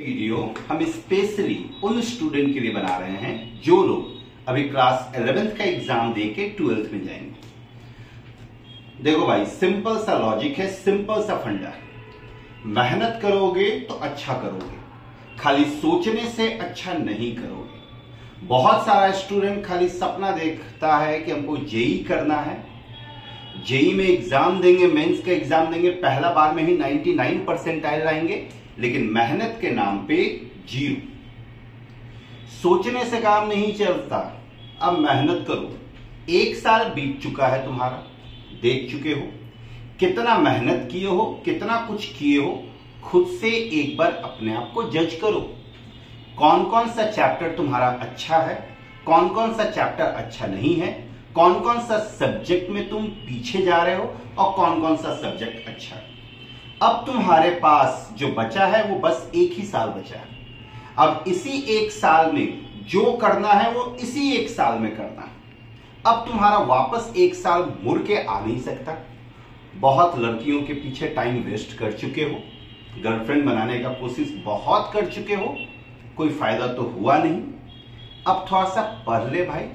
Video हम specially उन student के लिए बना रहे हैं जो लोग अभी क्लास 11th का एग्ज़ाम देके ट्वेल्थ में जाएँगे। देखो भाई सिंपल सा लॉजिक है सिंपल सा फंडा है। मेहनत करोगे तो अच्छा करोगे, खाली सोचने से अच्छा नहीं करोगे। बहुत सारा स्टूडेंट खाली सपना देखता है कि हमको जेई करना है जेई में एग्ज़ाम देंगे, मेंस का एग्ज़ाम देंगे, पहला बार में ही 99 परसेंट आएँगे लेकिन मेहनत के नाम पे ज़ीरो। सोचने से काम नहीं चलता। अब मेहनत करो। एक साल बीत चुका है तुम्हारा। देख चुके हो। कितना मेहनत किए हो, कितना कुछ किए हो, खुद से एक बार अपने आप को जज करो। कौन कौन सा चैप्टर तुम्हारा अच्छा है कौन कौन सा चैप्टर अच्छा नहीं है कौन कौन सा सब्जेक्ट में तुम पीछे जा रहे हो और कौन कौन सा सब्जेक्ट अच्छा है? अब तुम्हारे पास जो बचा है, वो बस एक ही साल बचा है। अब इसी एक साल में जो करना है, वो इसी एक साल में करना है। अब तुम्हारा वापस एक साल मुड़ के आ नहीं सकता। बहुत लड़कियों के पीछे टाइम वेस्ट कर चुके हो। गर्लफ्रेंड बनाने का कोशिश बहुत कर चुके हो। कोई फ़ायदा तो हुआ नहीं। अब थोड़ा सा पढ़ ले भाई।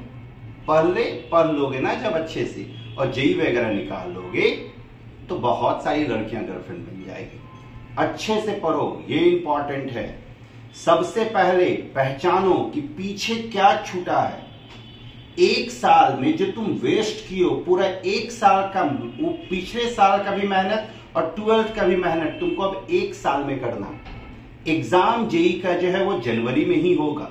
पढ़ ले पढ़ लोगे ना जब अच्छे से, और जेई वगैरह निकाल लोगे तो बहुत सारी लड़कियाँ गर्लफ्रेंड बन जाएगी। अच्छे से पढ़ो, ये इंपॉर्टेंट है। सबसे पहले पहचानो कि पीछे क्या छूटा है। एक साल में जो तुम वेस्ट हो पूरा एक साल का, वो पिछले साल का भी मेहनत और ट्वेल्थ का भी मेहनत, तुमको अब एक साल में करना। एग्ज़ाम जेई का जो है, वो जनवरी में ही होगा।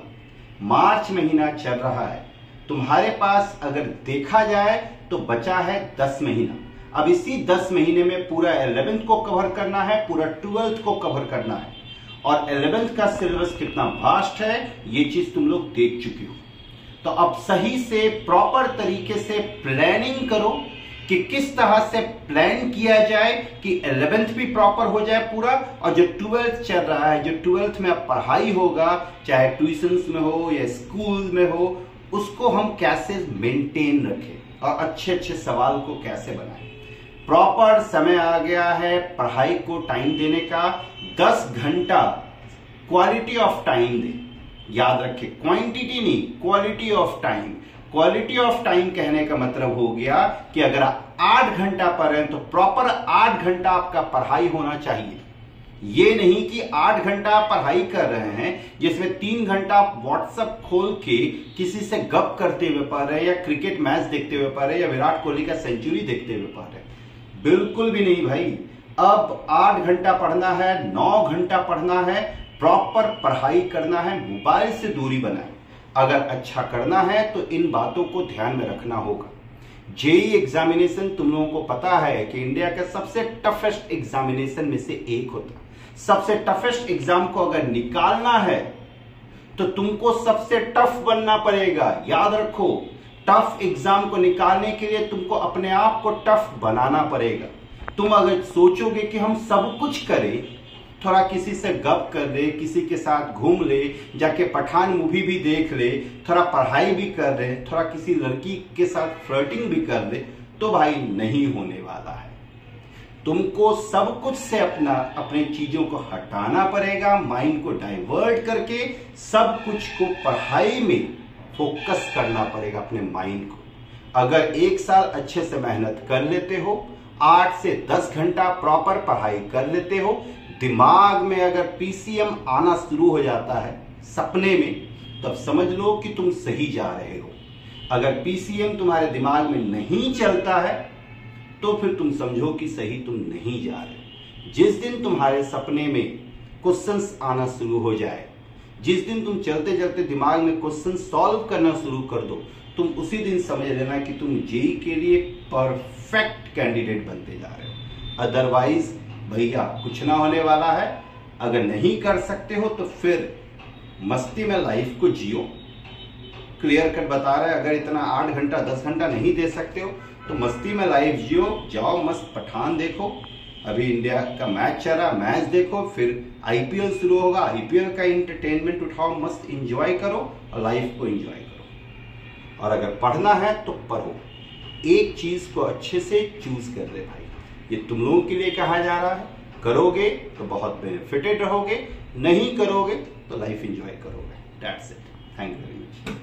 मार्च महीना चल रहा है। तुम्हारे पास अगर देखा जाए तो बचा है दस महीना। अब इसी दस महीने में पूरा इलेवेंथ को कवर करना है, पूरा ट्वेल्थ को कवर करना है। और इलेवेंथ का सिलेबस कितना वास्ट है, ये चीज़ तुम लोग देख चुके हो। तो अब सही से प्रॉपर तरीके से प्लानिंग करो कि किस तरह से प्लान किया जाए कि एलेवेंथ भी प्रॉपर हो जाए पूरा, और जो ट्वेल्थ चल रहा है, जो ट्वेल्थ में अब पढ़ाई होगा, चाहे ट्यूशन में हो या स्कूल में हो उसको हम कैसे मेंटेन रखें और अच्छे अच्छे सवाल को कैसे बनाएँ? प्रॉपर समय आ गया है पढ़ाई को टाइम देने का। 10 घंटा क्वालिटी ऑफ़ टाइम दे। याद रखे क्वांटिटी नहीं quality of time quality of time कहने का मतलब हो गया कि अगर आठ घंटा पढ़ रहे हैं तो प्रॉपर आठ घंटा आपका पढ़ाई होना चाहिए। ये नहीं कि आठ घंटा पढ़ाई कर रहे हैं, जिसमें तीन घंटा आप व्हाट्सएप खोल के किसी से गप करते हुए पढ़ रहे हैं, या क्रिकेट मैच देखते हुए पढ़ रहे हैं, या विराट कोहली का सेंचुरी देखते हुए पढ़ रहे हैं। बिल्कुल भी नहीं भाई। अब आठ घंटा पढ़ना है, नौ घंटा पढ़ना है प्रॉपर पढ़ाई करना है, मोबाइल से दूरी बनाए। अगर अच्छा करना है तो इन बातों को ध्यान में रखना होगा। जेई एग्जामिनेशन तुम लोगों को पता है कि इंडिया का सबसे टफेस्ट एग्जामिनेशन में से एक होता सबसे टफेस्ट एग्ज़ाम को अगर निकालना है तो तुमको सबसे टफ बनना पड़ेगा। याद रखो टफ एग्ज़ाम को निकालने के लिए तुमको अपने आप को टफ बनाना पड़ेगा। तुम अगर सोचोगे कि हम सब कुछ करें थोड़ा किसी से गप कर ले, किसी के साथ घूम ले, जाके पठान मूवी भी देख ले, थोड़ा पढ़ाई भी कर ले, थोड़ा किसी लड़की के साथ फ्लर्टिंग भी कर ले तो भाई नहीं होने वाला है। तुमको सब कुछ से अपना, अपने चीज़ों को हटाना पड़ेगा माइंड को डाइवर्ट करके सब कुछ को पढ़ाई में फोकस करना पड़ेगा अपने माइंड को। अगर एक साल अच्छे से मेहनत कर लेते हो, आठ से दस घंटा प्रॉपर पढ़ाई कर लेते हो दिमाग में अगर पीसीएम आना शुरू हो जाता है, सपने में, तब समझ लो कि तुम सही जा रहे हो। अगर पीसीएम तुम्हारे दिमाग में नहीं चलता है तो फिर तुम समझो कि सही तुम नहीं जा रहे जिस दिन तुम्हारे सपने में क्वेश्चंस आना शुरू हो जाए, जिस दिन तुम चलते चलते दिमाग में क्वेश्चन सॉल्व करना शुरू कर दो, तुम उसी दिन समझ लेना कि तुम जेई के लिए परफेक्ट कैंडिडेट बनते जा रहे हो। अदरवाइज़ भैया, कुछ ना होने वाला है। अगर नहीं कर सकते हो तो फिर मस्ती में लाइफ को जियो। क्लियर कट बता रहे अगर इतना आठ घंटा, दस घंटा नहीं दे सकते हो तो मस्ती में लाइफ जियो। जाओ मस्त पठान देखो। अभी इंडिया का मैच चल रहा मैच देखो, फिर आईपीएल शुरू होगा। आईपीएल का इंटरटेनमेंट उठाओ, मस्त इंजॉय करो और लाइफ को इंजॉय करो। और अगर पढ़ना है तो पढ़ो। एक चीज़ को अच्छे से चूज़ कर ले भाई। ये तुम लोगों के लिए कहा जा रहा है। करोगे तो बहुत बेनिफिटेड रहोगे, नहीं करोगे तो लाइफ इंजॉय करोगे। That's it thank you very much